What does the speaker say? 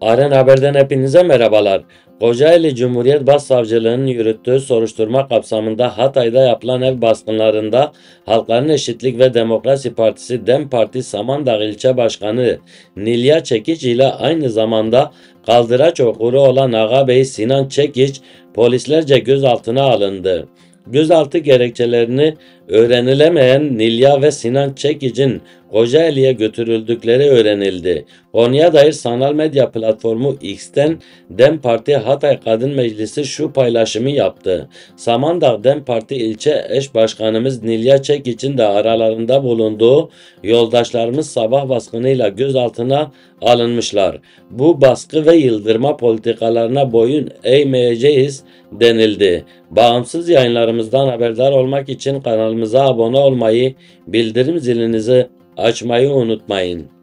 Aren Haber'den hepinize merhabalar. Kocaeli Cumhuriyet Başsavcılığı'nın yürüttüğü soruşturma kapsamında Hatay'da yapılan ev baskınlarında Halkların Eşitlik ve Demokrasi Partisi DEM Parti Samandağ İlçe Başkanı Nilya Çekiç ile aynı zamanda kaldıraç okuru olan Ağabey Sinan Çekiç polislerce gözaltına alındı. Gözaltı gerekçelerini öğrenilemeyen Nilya ve Sinan Çekic'in Kocaeli'ye götürüldükleri öğrenildi. Konuya dair sanal medya platformu X'ten DEM Parti Hatay Kadın Meclisi şu paylaşımı yaptı. Samandağ DEM Parti ilçe eş başkanımız Nilya Çekiç'in de aralarında bulunduğu yoldaşlarımız sabah baskınıyla gözaltına alınmışlar. Bu baskı ve yıldırma politikalarına boyun eğmeyeceğiz denildi. Bağımsız yayınlarımızdan haberdar olmak için kanalımıza abone olmayı, bildirim zilinizi açmayı unutmayın.